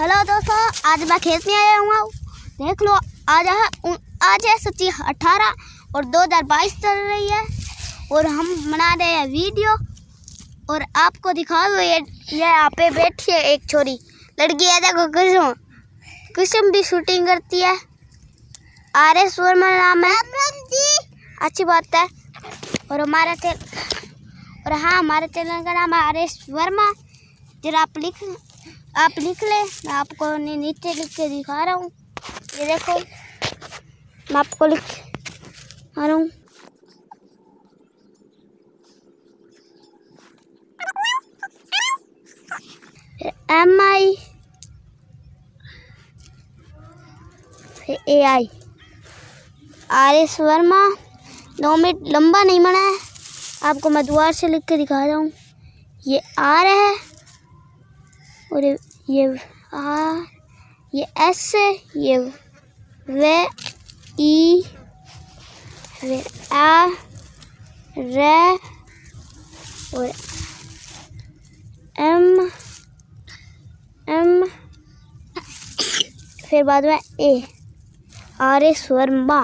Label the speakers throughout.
Speaker 1: Hello दोस्तों, आज मैं खेत में आया हुआ हूँ। देख लो आज है आज है सच्ची अठारह और 2022 चल रही है। और हम बना रहे हैं वीडियो। और आपको दिखा दो ये ये यहाँ पे बैठी है एक छोरी। लड़की है, देखो कुसुम कुसुम भी शूटिंग करती है। आर एस वर्मा नाम है। जी अच्छी बात है। और हमारा चैनल और हाँ हमारे चैनल का नाम है आर एस वर्मा। जरा आप लिख आप लिख ले, मैं आपको नीचे लिख के दिखा रहा हूँ। ये देखो, मैं आपको लिख रहा हूँ। M I A I R S Verma दो मिनट लंबा नहीं बना है। आपको मैं दोबारा से लिख के दिखा रहा हूँ। ये आर है। और ये आर ये एस, ये वे, ई फिर आ, रे, और एम एम, फिर बाद में ए, आर ए स्वर्मा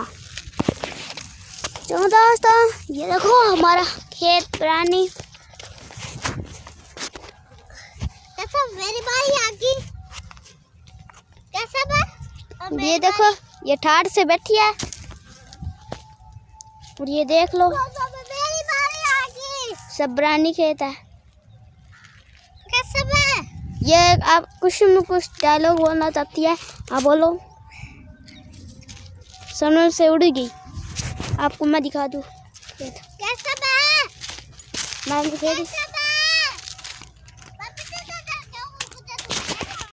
Speaker 1: चलो दोस्तों, ये देखो हमारा खेत, प्राणी कैसा मेरी बारी आ गई कैसा ये देखो ये ठाड़ से बैठी है। और ये देख लो मेरी बारी आ गई सब खेत है। कैसा ये आप कुछ न कुछ डायलॉग बोलना चाहती है। आप बोलो। सुनो से उड़ गई। आपको मैं दिखा दूँ। कैसा बा? मैं दूँ